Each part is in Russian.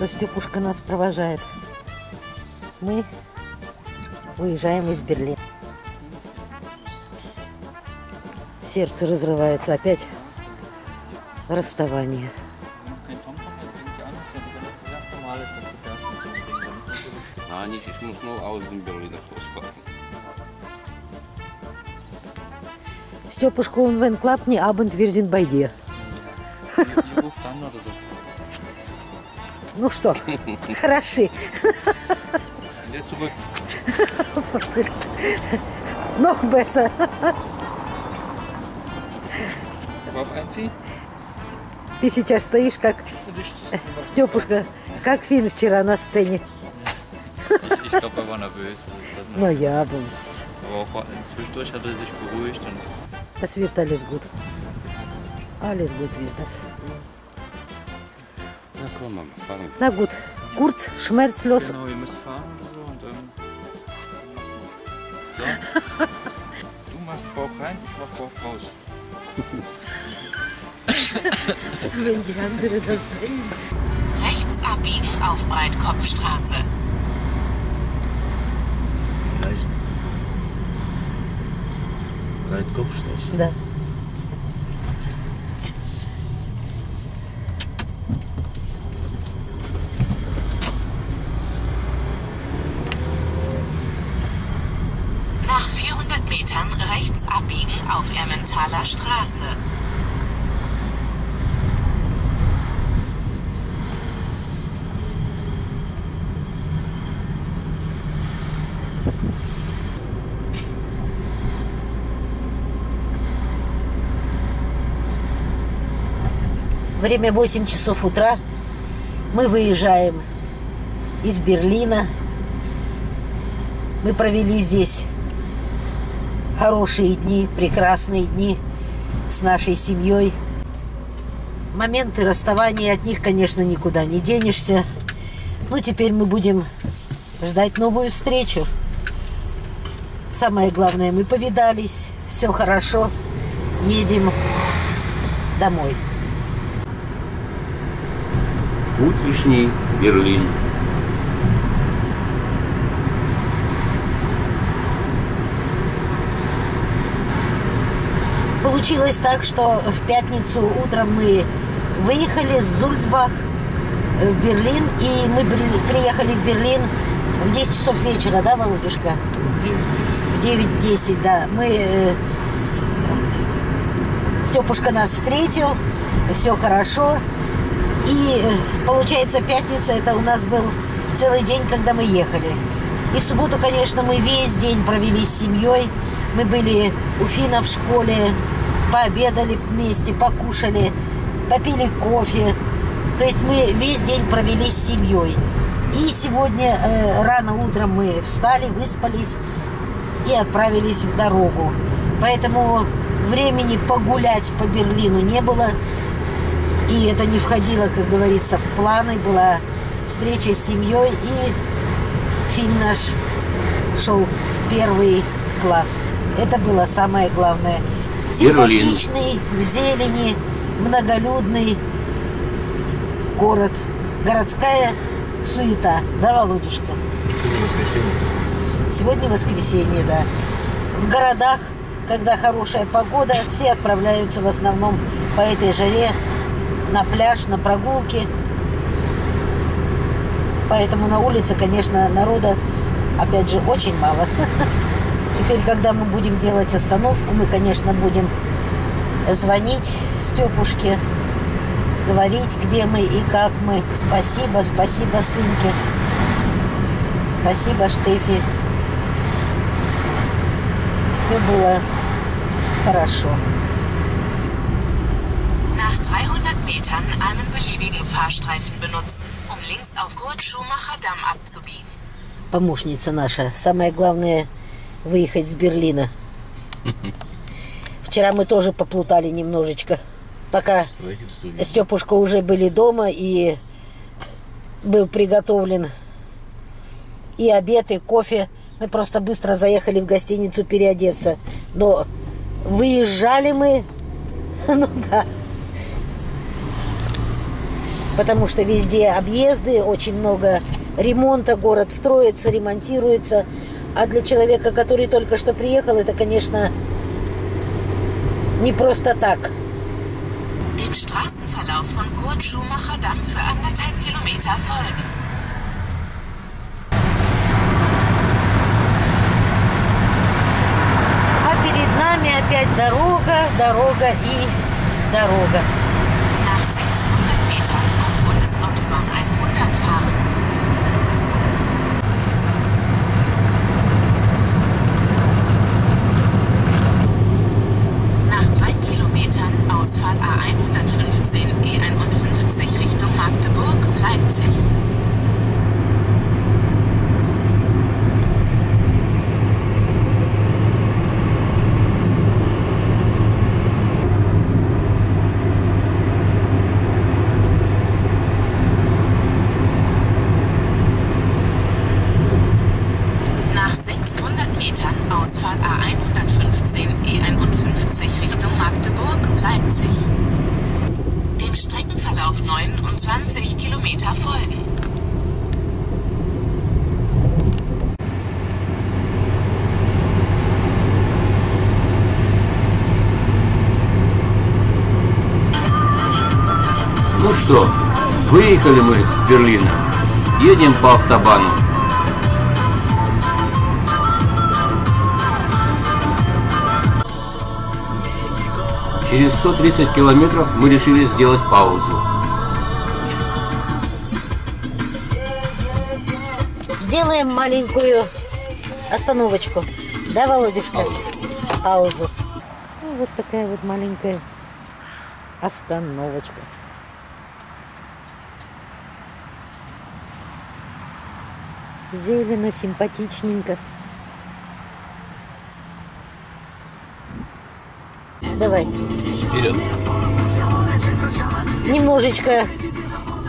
Ну что, Степушка нас провожает. Мы уезжаем из Берлина. Сердце разрывается опять. Расставание. Nein, ich, ich muss nur aus dem Berliner rausfahren. Степушка, он wenn klappt nie Abend, Ну что, хороши. Noch besser. Kopf einziehen. Ты сейчас стоишь как Степушка, как Фин вчера на сцене. er Ну я был. er Das wird alles gut. Alles gut wird das. Na komm, fahren Na gut, kurz, schmerzlos. genau, ihr müsst fahren oder so und dann. So. Du machst Bauch rein, ich mach Bauch raus. Wenn die anderen das sehen. Rechts abbiegen auf Breitkopfstraße. Vielleicht. Breitkopfstraße. Да. Emmentaler Straße. Время 8 часов утра. Мы выезжаем из Берлина. Мы провели здесь хорошие дни, прекрасные дни с нашей семьей. Моменты расставания от них, конечно, никуда не денешься. Ну, теперь мы будем ждать новую встречу. Самое главное, мы повидались, все хорошо. Едем домой. Утренний Берлин. Получилось так, что в пятницу утром мы выехали с Зульцбах в Берлин, и мы приехали в Берлин в 10 часов вечера, да, Володюшка? В 9-10, да. Мы... э, Степушка нас встретил, все хорошо. И э, получается, пятница это у нас был целый день, когда мы ехали. И в субботу, конечно, мы весь день провели с семьей. Мы были у Фина в школе, пообедали вместе, покушали, попили кофе. То есть мы весь день провели с семьей. И сегодня э, рано утром мы встали, выспались и отправились в дорогу. Поэтому времени погулять по Берлину не было. И это не входило, как говорится, в планы. Была встреча с семьей, и Фин наш шел в первый класс. Это было самое главное. Берлин. Симпатичный, в зелени, многолюдный город. Городская суета. Да, Володюшка? Сегодня воскресенье. Сегодня воскресенье, да. В городах, когда хорошая погода, все отправляются в основном по этой жаре на пляж, на прогулки. Поэтому на улице, конечно, народа, опять же, очень мало. Теперь, когда мы будем делать остановку, мы, конечно, будем звонить Степушке, говорить, где мы и как мы. Спасибо, спасибо, сынке. Спасибо, Штефи. Все было хорошо. Nach 300 Metern einen beliebigen Fahrstreifen benutzen, um links auf Kurt Schumacher Damm abzubiegen. Помощница наша. Самое главное выехать с Берлина. Вчера мы тоже поплутали немножечко. Пока. Степушка уже были дома и был приготовлен и обед, и кофе. Мы просто быстро заехали в гостиницу переодеться. Но выезжали мы, ну да, потому что везде объезды, очень много ремонта, город строится, ремонтируется. А для человека, который только что приехал, это, конечно, не просто так. Dem Straßenverlauf von Kurt Schumacher Damm für anderthalb Kilometer folgen. А перед нами опять дорога, дорога и дорога. Ну что, выехали мы с Берлина. Едем по автобану. Через 130 километров мы решили сделать паузу. Сделаем маленькую остановочку. Да, Володюшка? Паузу. Ну, вот такая вот маленькая остановочка. Зелено, симпатичненько. Давай. Вперед. Немножечко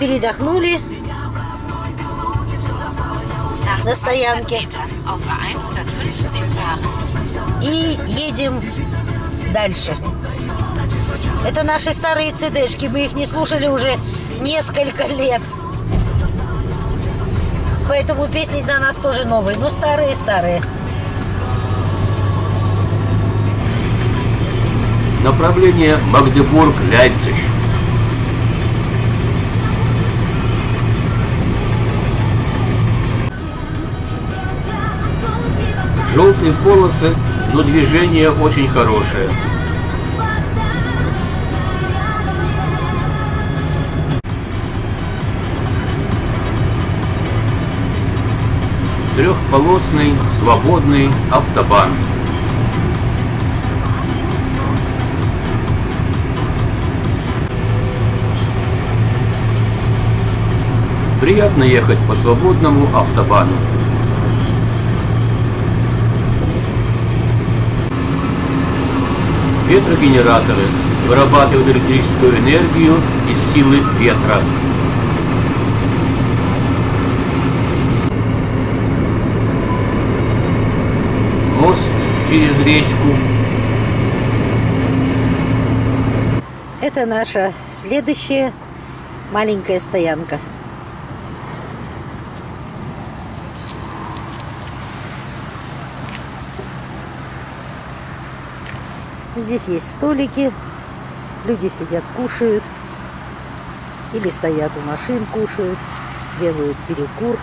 передохнули. На стоянке. Metern auf A115 fahren. И едем дальше. Это наши старые цдшки. Мы их не слушали уже несколько лет. Поэтому песни для нас тоже новые. Но старые-старые. Направление Магдебург-Лейпциг. Желтые полосы, но движение очень хорошее. Трехполосный свободный автобан. Приятно ехать по свободному автобану. Ветрогенераторы вырабатывают электрическую энергию из силы ветра. Через речку. Это наша следующая маленькая стоянка. Здесь есть столики, люди сидят, кушают, или стоят у машин, кушают, делают перекур.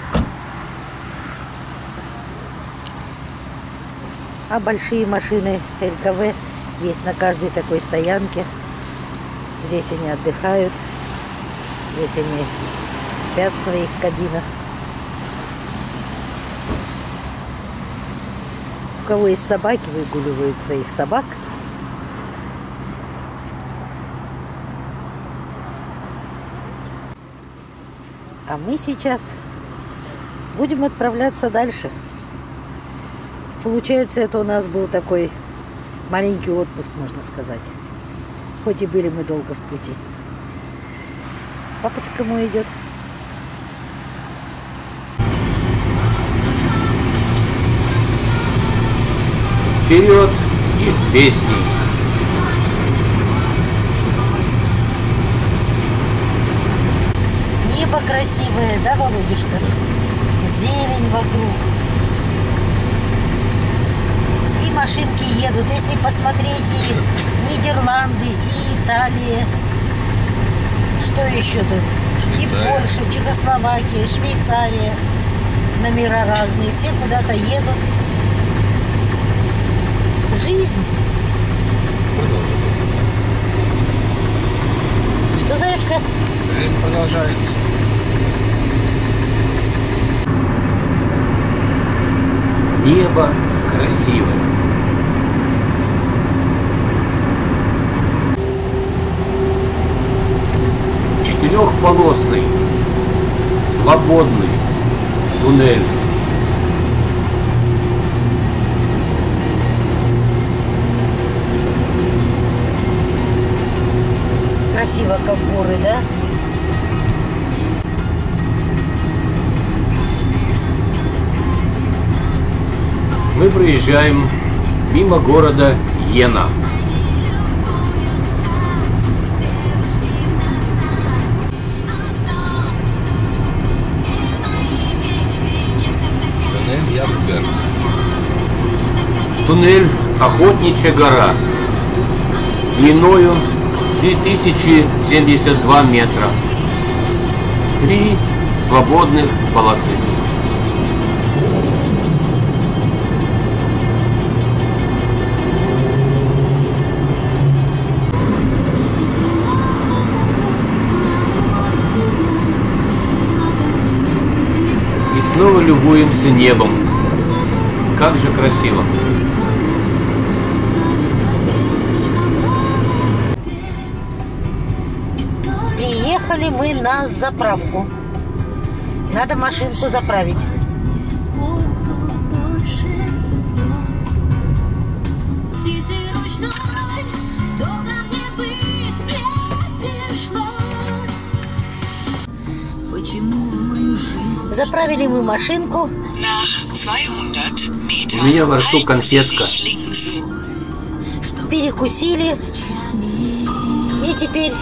А большие машины ЛКВ есть на каждой такой стоянке. Здесь они отдыхают, здесь они спят в своих кабинах. У кого есть собаки, выгуливают своих собак. А мы сейчас будем отправляться дальше. Получается, это у нас был такой маленький отпуск, можно сказать. Хоть и были мы долго в пути. Папочка мой идет. Вперед и с песней. красивое, да, Володюшка? Зелень вокруг. И машинки едут. Если посмотреть и Нидерланды, и Италия. Что еще тут? И Швейцария. Польша, Чехословакия, Швейцария. Номера разные. Все куда-то едут. Жизнь. Продолжается. Что, Заюшка? Жизнь продолжается. Небо красивое. Четырехполосный, свободный туннель. Красиво, как горы, да? Мы проезжаем мимо города Йена. Туннель Охотничья гора. Длиною 2072 метра. Три свободных полосы. И снова любуемся небом. Как же красиво. Приехали мы на заправку. Надо машинку заправить. Заправили мы машинку. Nach 200 Metern У меня во рту конфетка. перекусили и теперь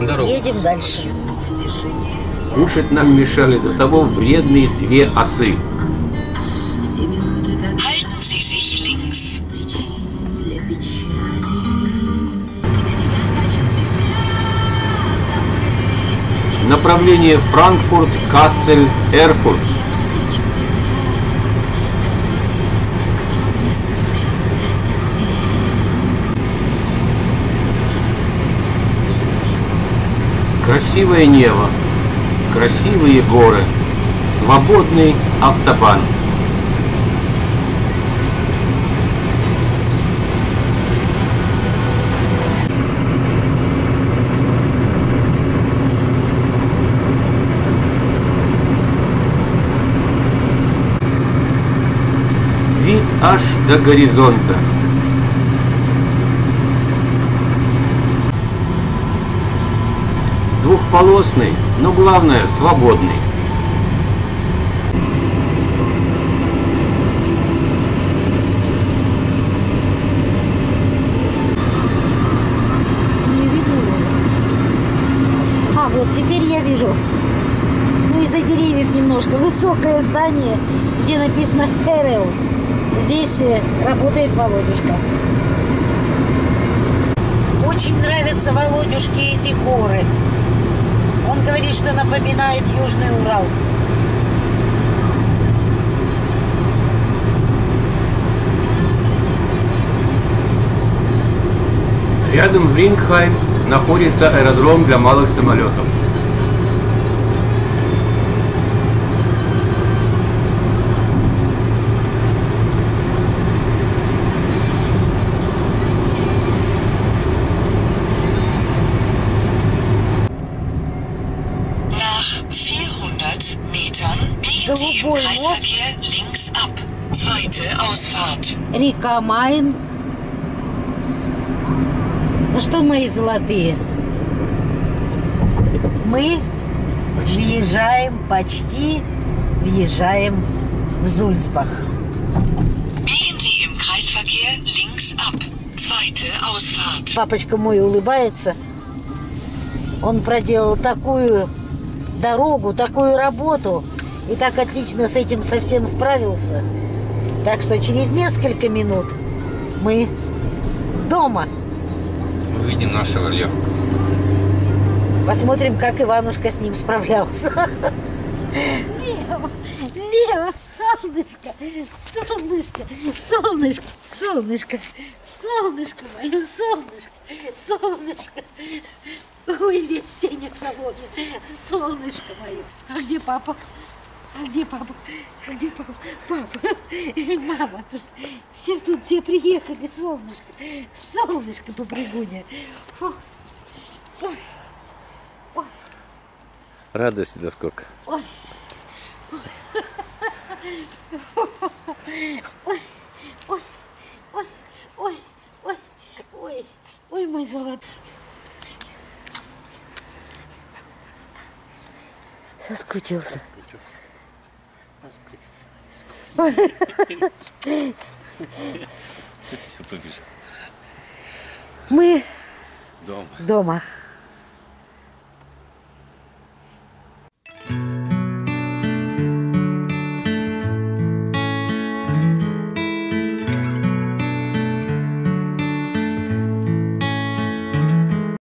Дорога. едем дальше. в тишине, Кушать нам мешали до того вредные две осы. Направление Франкфурт, Кассель, Эрфурт. Красивое небо, красивые горы, свободный автобан. Вид аж до горизонта. Двухполосный, но главное свободный. А, вот теперь я вижу. Ну, из-за деревьев немножко. Высокое здание, где написано Хереус. Здесь э, работает Володюшка. Очень нравятся Володюшке эти горы. Он говорит, что напоминает Южный Урал. Рядом в Рингхайм находится аэродром для малых самолетов. Река Майн. Ну что, мои золотые? Мы въезжаем, почти въезжаем в Зульцбах. Папочка мой улыбается. Он проделал такую дорогу, такую работу. И так отлично с этим совсем справился. Так что через несколько минут мы дома. Увидим нашего Левку. Посмотрим, как Иванушка с ним справлялся. Лео, Лео, солнышко, солнышко, солнышко, солнышко, солнышко мое, солнышко, солнышко. Ой, весь в сенях в соломе, солнышко мое. А где папа? А где папа? А где папа? Папа, мама тут. Все тут все приехали, солнышко. Солнышко попрыгуня. Фу. Ой. Радости да сколько. Ой. Ой, ой, ой, ой, ой, ой, ой, мой золотой. Соскучился. Все, побежал. Мы Дома. дома.